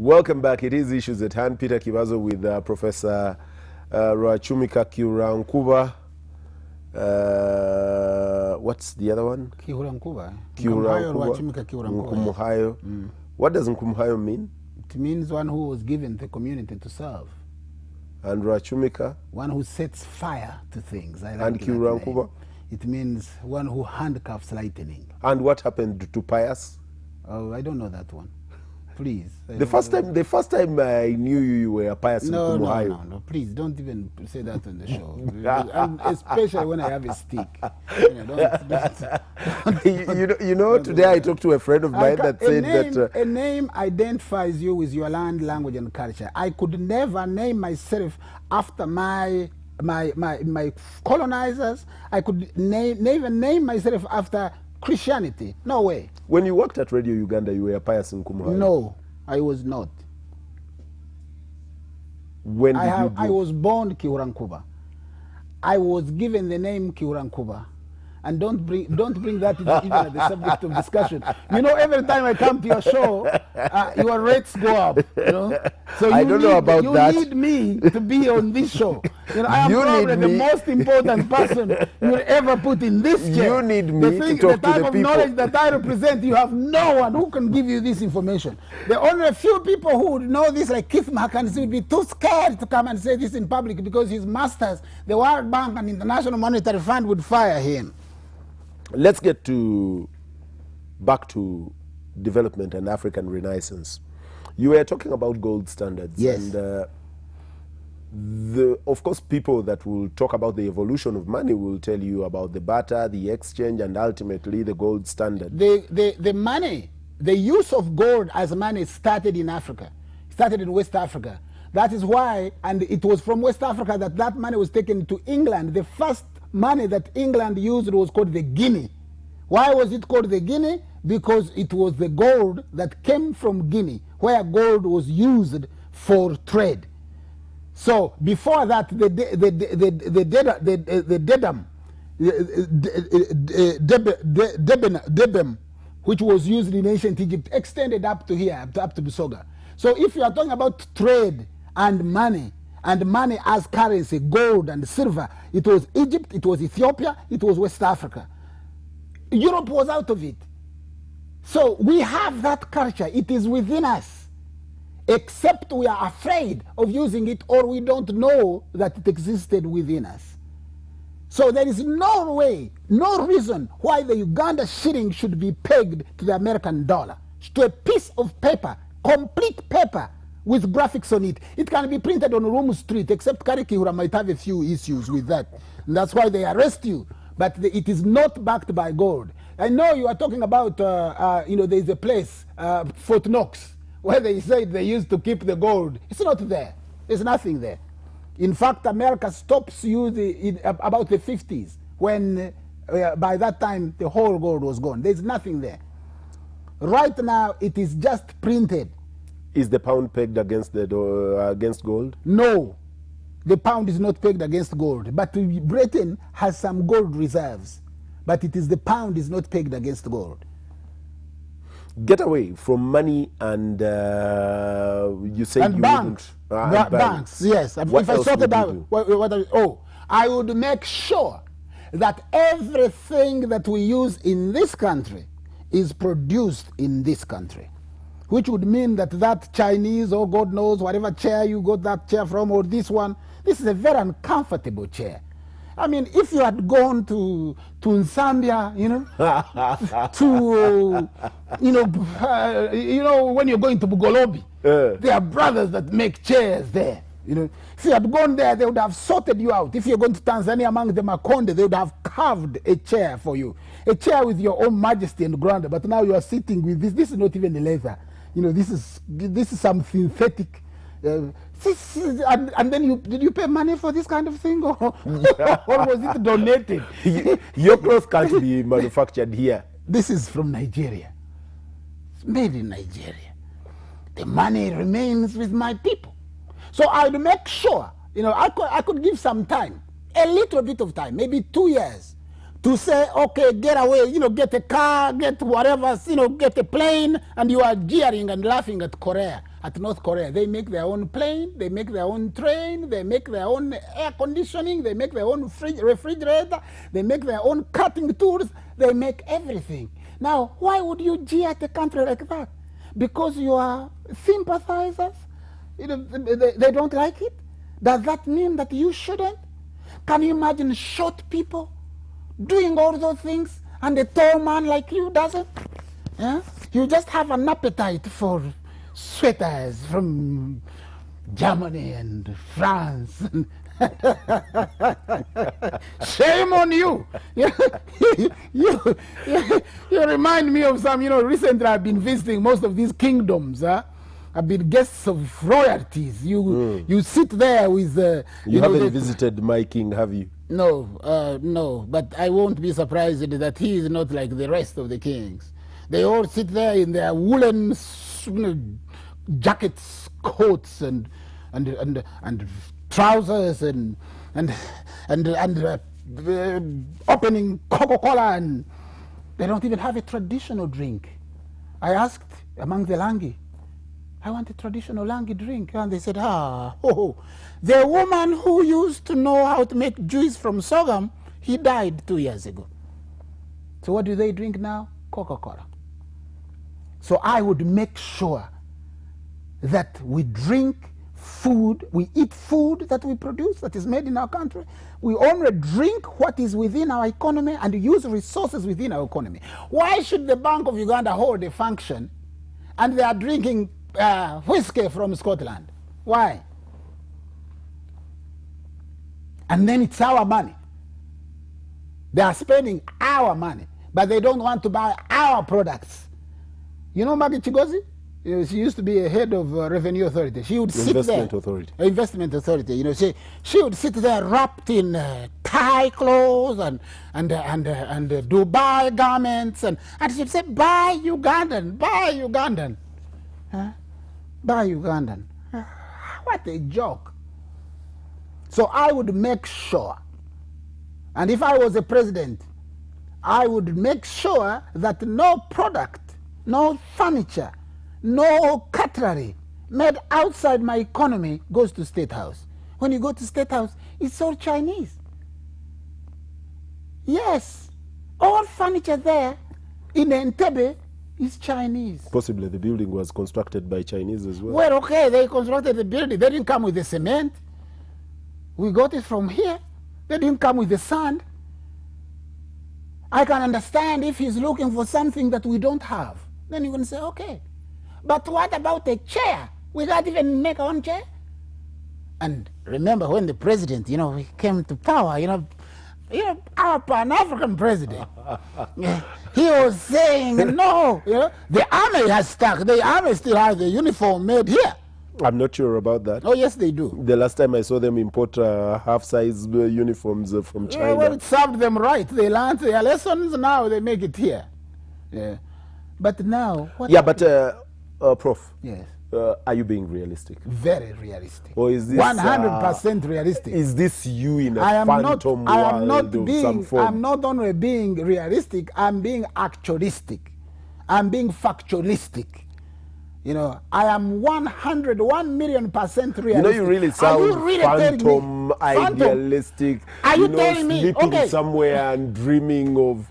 Welcome back. It is Issues at Hand. Peter Kibazo with uh, Professor uh, Rwachumika Kihura Nkuba. Uh, what's the other one? Kihura Nkuba. Nkumhayo Rwachumika Kihura Nkuba. Nkumuhayo. What does Nkumuhayo mean? It means one who was given the community to serve. And Rwachumika? One who sets fire to things. I like And that Kihura name. Nkuba? It means one who handcuffs lightning. And what happened to Pius? Oh, I don't know that one. Please. I The don't first know. time, the first time I knew you, you were Pius No, no, Nkumuhayo. no, no. Please don't even say that on the show. and especially when I have a stick. You know, don't, don't, you, you know, you know today I talked to a friend of mine that said name, that. Uh, a name identifies you with your land, language, and culture. I could never name myself after my my my, my colonizers. I could name, never name myself after Christianity. No way. when you worked at Radio Uganda, you were Pius Kumuhari. No, I was not. When did I have. you I was born Kiurankuba. I was given the name Kiurankuba. And don't bring don't bring that into even at the subject of discussion. You know, every time I come to your show, uh, your rates go up. You know, so you I don't need, know about you that. need me to be on this show. You know, I am You probably the most important person you will ever put in this chair. You need the me to thing, talk the to type the of people. knowledge that I represent. You have no one who can give you this information. The only a few people who would know this, like Keith Muhakanizi, would be too scared to come and say this in public because his masters, the World Bank and International Monetary Fund, would fire him. Let's get to back to development and African Renaissance. You were talking about gold standards. Yes. And uh, the, of course, people that will talk about the evolution of money will tell you about the barter, the exchange, and ultimately the gold standard. The, the, the money, the use of gold as money started in Africa, started in West Africa. That is why, and it was from West Africa that that money was taken to England. The first money that England used was called the guinea. Why was it called the guinea? Because it was the gold that came from Guinea, where gold was used for trade. So before that, the the the the the the the, Dedam, Debem, which was used in ancient Egypt, extended up to here, up to, up to Busoga. So if you are talking about trade and money, and money as currency, gold and silver, it was Egypt, it was Ethiopia, it was West Africa. Europe was out of it. So we have that culture. It is within us. Except we are afraid of using it or we don't know that it existed within us. So there is no way, no reason why the Uganda shilling should be pegged to the American dollar, to a piece of paper, complete paper with graphics on it. It can be printed on Room Street, except Karikihura might have a few issues with that. And that's why they arrest you. But the, it is not backed by gold. I know you are talking about, uh, uh, you know, there is a place, uh, Fort Knox, where they said they used to keep the gold. It's not there. There's nothing there. In fact, America stops using it about the 50s when uh, by that time the whole gold was gone. There's nothing there. Right now, it is just printed. Is the pound pegged against the uh, against gold? No, the pound is not pegged against gold. But Britain has some gold reserves. But it is the pound is not pegged against gold. Get away from money and uh, you say and you banks, uh, and banks, banks. yes. What if I sorted would you out, do? what, what I- oh, I would make sure that everything that we use in this country is produced in this country, which would mean that that Chinese or God knows whatever chair you got that chair from or this one, this is a very uncomfortable chair. I mean, if you had gone to to Zambia, you know, to you know, uh, you know, when you're going to Bugolobi, Yeah. there are brothers that make chairs there. You know, if you had gone there, they would have sorted you out. If you're going to Tanzania among the Makonde, they would have carved a chair for you, a chair with your own majesty and grandeur. But now you are sitting with this. This is not even a leather. You know, this is this is some synthetic. Uh, and, and then you did you pay money for this kind of thing, or, or was it donated? Your clothes can't be manufactured here. This is from Nigeria. It's made in Nigeria. The money remains with my people. So I'd make sure, you know, I could, I could give some time, a little bit of time, maybe two years, to say, okay, get away, you know, get a car, get whatever, you know, get a plane, and you are jeering and laughing at Korea at North Korea. They make their own plane, they make their own train, they make their own air conditioning, they make their own refrigerator, they make their own cutting tools, they make everything. Now, why would you jeer at a country like that? Because you are sympathizers? You know, they, they don't like it? Does that mean that you shouldn't? Can you imagine short people doing all those things and a tall man like you doesn't? Yeah? You just have an appetite for sweaters from Germany and France. Shame on you. you, you, you. Remind me of some, you know, recently I've been visiting most of these kingdoms. Huh? I've been guests of royalties. You mm. you sit there with. Uh, you, you haven't visited my king, have you? No, uh, no. But I won't be surprised that he is not like the rest of the kings. They all sit there in their woolen jackets, coats, and and and and trousers, and and and and uh, uh, opening Coca-Cola, and they don't even have a traditional drink. I asked among the Langi, I want a traditional Langi drink. And they said, ah, oh, the woman who used to know how to make juice from sorghum, he died two years ago. So what do they drink now? Coca-Cola. So I would make sure that we drink food, we eat food that we produce, that is made in our country. We only drink what is within our economy and use resources within our economy. Why should the Bank of Uganda hold a function and they are drinking uh, whiskey from Scotland. Why? And then it's our money. They are spending our money, but they don't want to buy our products. You know Maggie Kigozi? she used to be a head of uh, revenue authority. She would sit there. investment there. Authority. Investment authority. You know, she she would sit there wrapped in uh, Thai clothes and and uh, and uh, and uh, Dubai garments, and and she'd say, "Buy Ugandan, buy Ugandan." Huh? by Ugandan. What a joke. So I would make sure, and if I was a president, I would make sure that no product, no furniture, no cutlery made outside my economy goes to State House. When you go to State House, it's all Chinese. Yes, all furniture there in Entebbe is Chinese. Possibly the building was constructed by Chinese as well. Well, okay, they constructed the building. They didn't come with the cement. We got it from here. They didn't come with the sand. I can understand if he's looking for something that we don't have. Then you can say, okay. But what about a chair? We can't even make our own chair. And remember when the president, you know, he came to power, you know, you know, our Pan-African president, he was saying, no, you know, the army has stuck. The army still has the uniform made here. I'm not sure about that. Oh, yes, they do. The last time I saw them import uh, half-size uh, uniforms uh, from China. Yeah, well, it served them right. They learned their lessons, now they make it here. Yeah. But now... yeah, but, uh, uh, Prof. Yes uh, are you being realistic? Very realistic. Or is this one hundred percent realistic? Is this you in a I am phantom not, I am not being, I'm not only being realistic. I'm being actualistic. I'm being factualistic. You know, I am 100, 1 million percent realistic. You know, you really sound you really phantom, idealistic. Are you, you know, telling me? Sleeping okay. somewhere and dreaming of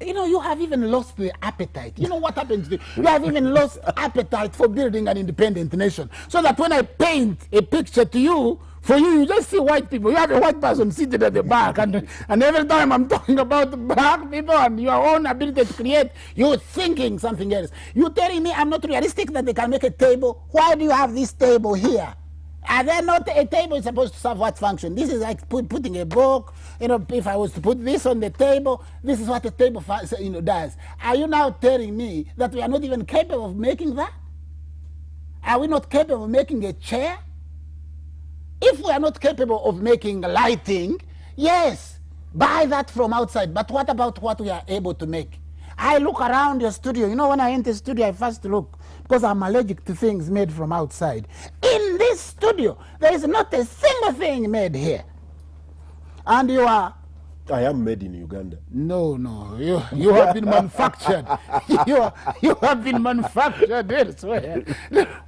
you know, you have even lost the appetite. You know what happens? You you have even lost appetite for building an independent nation. So that when I paint a picture to you, for you, you just see white people. You have a white person sitting at the back, and, and every time I'm talking about black people and your own ability to create, you're thinking something else. You're telling me I'm not realistic that they can make a table. Why do you have this table here? Are there not a table is supposed to serve what function? This is like put, putting a book. You know, if I was to put this on the table, this is what the table you know does. Are you now telling me that we are not even capable of making that? Are we not capable of making a chair? If we are not capable of making lighting, yes, buy that from outside. But what about what we are able to make? I look around your studio. You know, when I enter the studio, I first look because I'm allergic to things made from outside. In this studio, there is not a single thing made here. And you are I am made in Uganda. No, no, you you have been manufactured. you are, you have been manufactured elsewhere.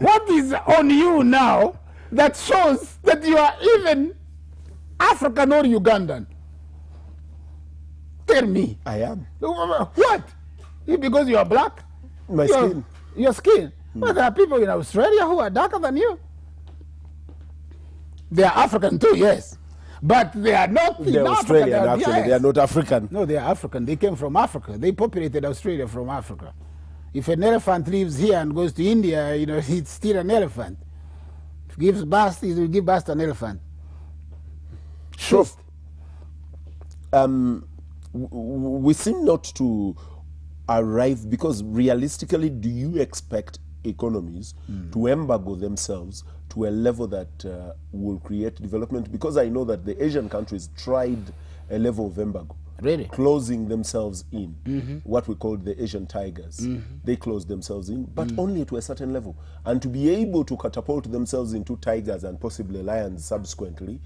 What is on you now that shows that you are even African or Ugandan? Tell me. I am. What? Because you are black? My your, skin. Your skin. But there are people in Australia who are darker than you. They are African too, yes. But they are not They're Africa, Australian, they are- actually. yes. They are not African. No, they are African. They came from Africa. They populated Australia from Africa. If an elephant lives here and goes to India, you know, it's still an elephant. If it gives birth, it will give birth to an elephant. Sure. Um, we seem not to arrive because realistically, do you expect economies mm. to embargo themselves to a level that uh, will create development? Because I know that the Asian countries tried a level of embargo. Really? Closing themselves in, mm-hmm. what we call the Asian tigers. Mm-hmm. They closed themselves in, but mm. only to a certain level. And to be able to catapult themselves into tigers and possibly lions subsequently,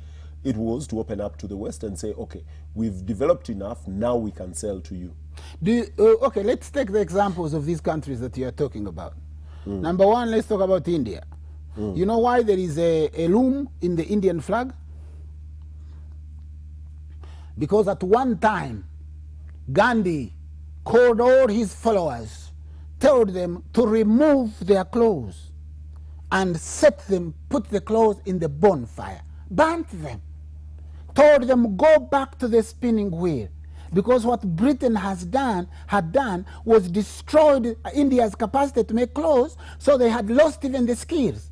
it was to open up to the West and say, okay, we've developed enough, now we can sell to you. Do you, uh, okay, let's take the examples of these countries that you are talking about. Number one, let's talk about India. You know why there is a, a loom in the Indian flag? Because at one time, Gandhi called all his followers, told them to remove their clothes and set them, put the clothes in the bonfire, burnt them told them go back to the spinning wheel. Because what britain has done had done was destroyed india's capacity to make clothes so they had lost even the skills.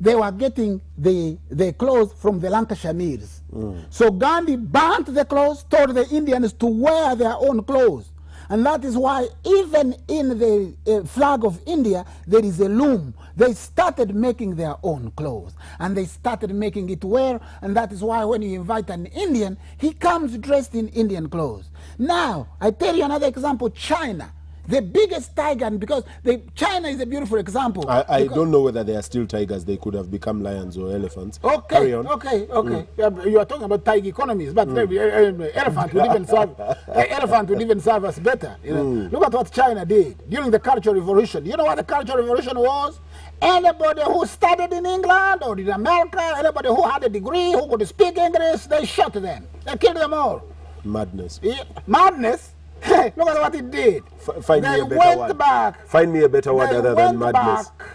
They were getting the, the clothes from the lancashire mills. Mm. So gandhi burnt the clothes told the indians to wear their own clothes and that is why even in the uh, flag of India, there is a loom. They started making their own clothes and they started making it wear. And that is why when you invite an Indian, he comes dressed in Indian clothes. Now, I tell you another example China. The biggest tiger, and because the, China is a beautiful example. I, I don't know whether they are still tigers, they could have become lions or elephants. Okay, Carry on. okay, okay. But You are talking about tiger economies, but maybe, uh, uh, elephant would even serve. uh, elephant would even serve us better. You know? Look at what China did during the Cultural Revolution. You know what the Cultural Revolution was? Anybody who studied in England or in America, anybody who had a degree, who could speak English, they shot them. They killed them all. Madness. Yeah, Madness. Look at what it did. F- find they me a better went word. back Find me a better word other went than madness. back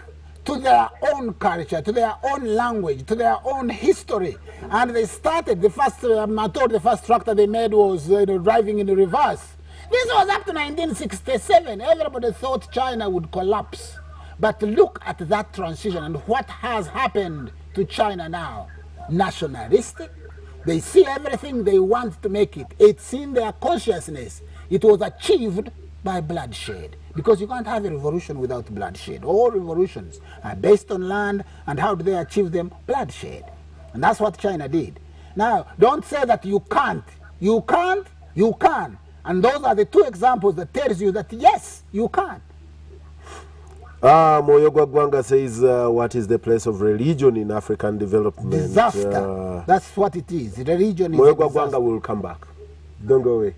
to their own culture, to their own language, to their own history, and they started. The first, um, I thought the first tractor they made was uh, you know, driving in the reverse. This was up to 1967. Everybody thought China would collapse, but look at that transition and what has happened to China now. Nationalistic. They see everything they want to make it. It's in their consciousness. It was achieved by bloodshed. Because you can't have a revolution without bloodshed. All revolutions are based on land, and how do they achieve them? Bloodshed. And that's what China did. Now, don't say that you can't. You can't, you can. And those are the two examples that tells you that yes, you can. Ah, Moyo Gwagwanga says, uh, what is the place of religion in African development? Disaster. Uh, That's what it is. Religion is Moyo a disaster. Will come back. Don't go away.